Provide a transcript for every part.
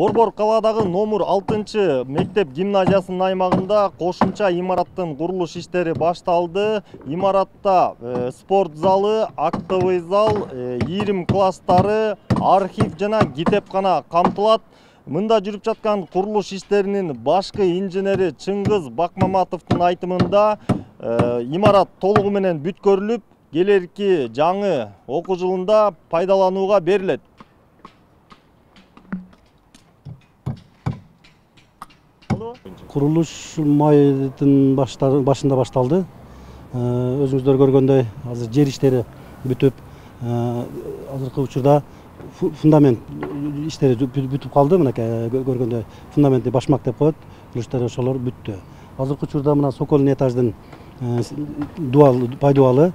борбор калаадагы номер алтынчы мектеп гимназиясынын аймагында кошумча имараттын курулуш иштери башталды имаратта э, спорт залы актовый зал ийрим класстары архив жана китепкана камтылат мында жүрүп жаткан курулуш иштеринин башкы инженери чыңгыз бакмаматовдун айтымында имарат толугу менен бүткөрүлүп келерки жаңы окуу жылында пайдаланууга берилет курулуш майдын башында башталды өзүңүздөр көргөндөй азыр жер иштери бүтүп азыркы учурда фундамент иштери бүтүп калды мынакей көргөндөй фундаментти башмак деп коет бул иштер ошолор бүттү азыркы учурда мына сокольный этаждын дубал пай дубалы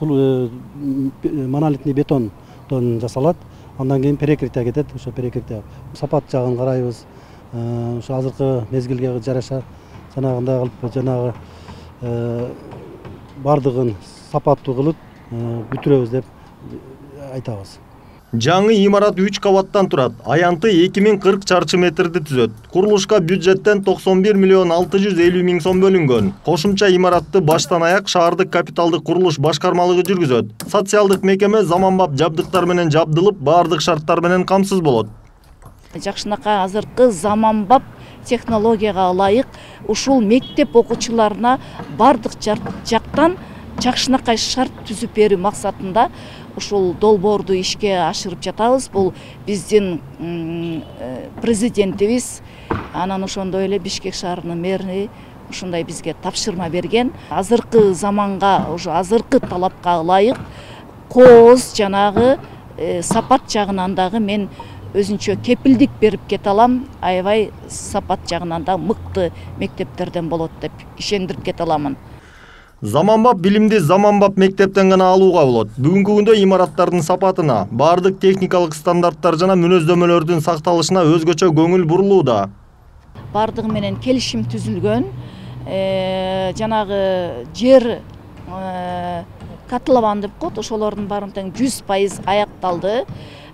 монолитный бетондон жасалат андан кийин перекрытие кетет ошо перекрытие сапат жагын карайбыз ошо азыркы мезгилге жараша жанагындай кылып жанагы баардыгын сапаттуу кылып бүтүрөбүз деп айтабыз. Жаңы имарат үч кабаттан турат. Аянты эки миң кырк чарчы метрди түзөт. Курулушка бюджеттен токсон бир миллион алты жүз элүү миң сом бөлүнгөн. Кошумча имаратты баштан аяк шаардык капиталдык курулуш башкармалыгы жүргүзөт. Социалдык мекеме заманбап жабдыктар менен жабдылып баардык шарттар менен камсыз болот. Жакшынакай азыркы заманбап технологияга ылайык ушул мектеп окуучуларына баардык жактан жакшынакай шарт түзүп берүү максатында ушул долбоорду ишке ашырып жатабыз. Бул биздин президентибиз анан ошондой эле бишкек шаарынын мэри ушундай бизге тапшырма берген. Азыркы заманга ушу азыркы талапка ылайык кооз жанагы сапат жагынан дагы мен өзүнчө кепилдик берип кете алам аябай сапат жагынан да мыкты мектептерден болот деп ишендирип кете аламын. Заманбап билимди заманбап мектептен гана алууга болот. Бүгүнкү күндө имараттардын сапатына баардык техникалык стандарттар жана мүнөздөмөлөрдүн сакталышына өзгөчө көңүл бурулууда баардыгы менен келишим түзүлгөн жанагы жер котлован деп коет ошолордун баарын тең жүз пайыз аякталды.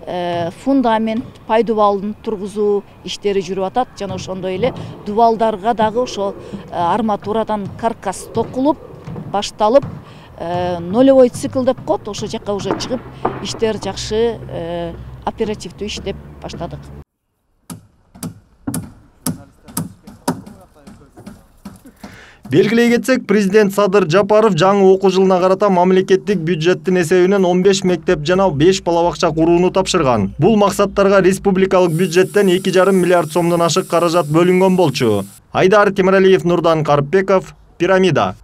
Э, фундамент пай дубалын тургузуу иштери жүрүп атат. Жана ошондой эле дубалдарга дагы ошо э, арматурадан каркас токулуп башталып э, нолевой цикл деп коет ошол жака уже чыгып иштер жакшы оперативдүү иштеп баштадык. Белгилей кетсек президент садыр жапаров жаңы окуу жылына карата мамлекеттик бюджеттин эсебинен он беш мектеп жана беш бала бакча курууну тапшырган бул максаттарга республикалык бюджеттен эки жарым миллиард сомдон ашык каражат бөлүнгөн болчу. Айдар темиралиев нурдан карыпбеков пирамида.